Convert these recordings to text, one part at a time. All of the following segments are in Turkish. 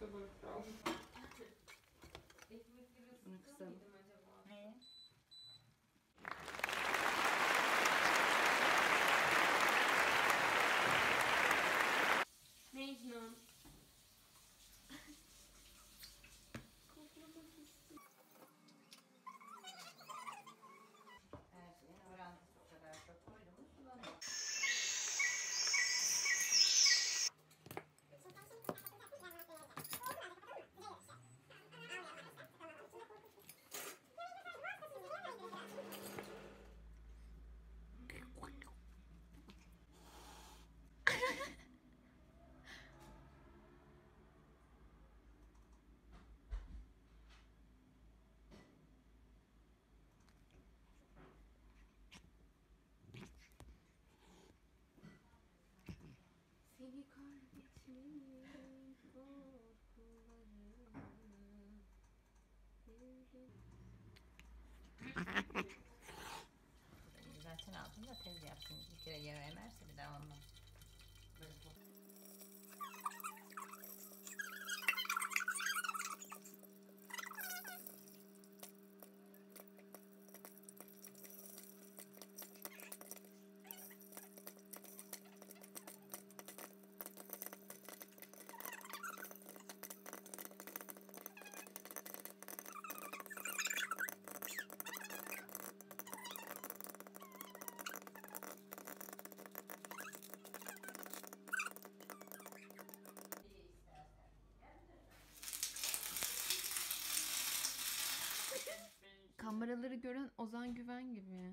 Bunu kısalım. Zaten aldım da tez yapsın. Bir kere yere emerse bir daha olmaz. Kameraları gören Ozan Güven gibi.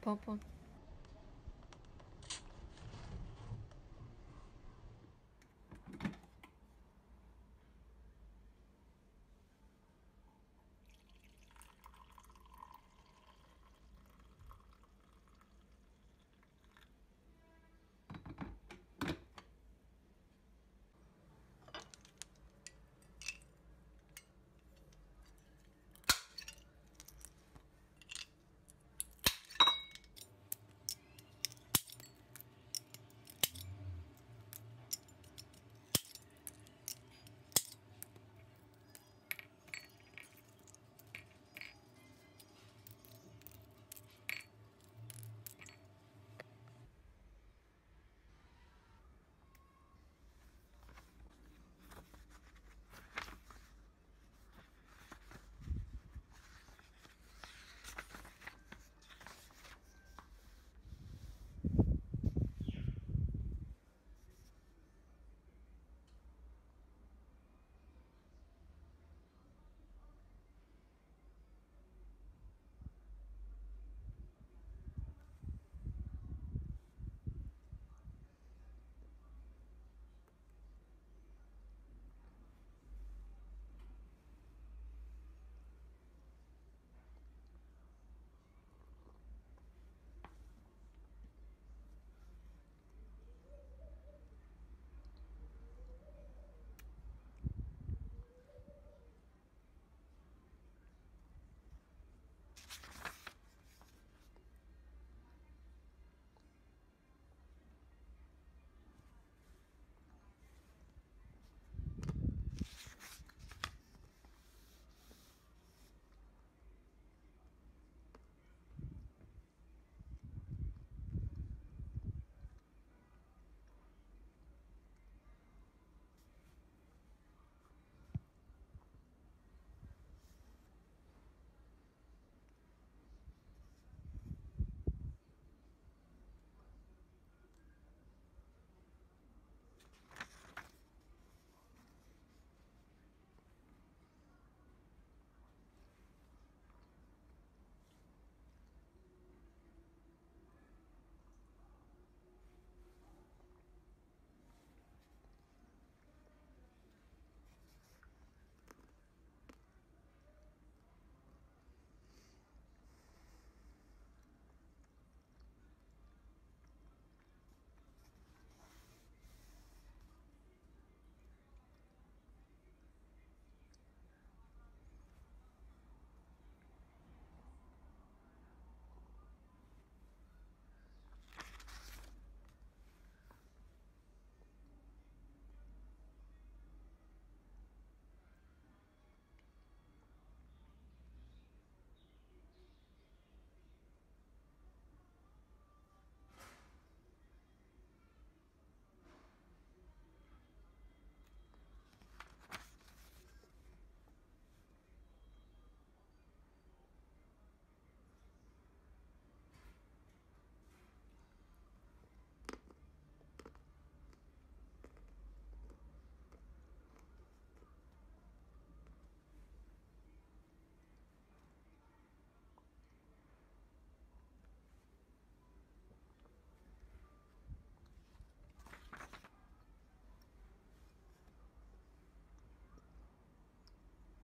宝宝。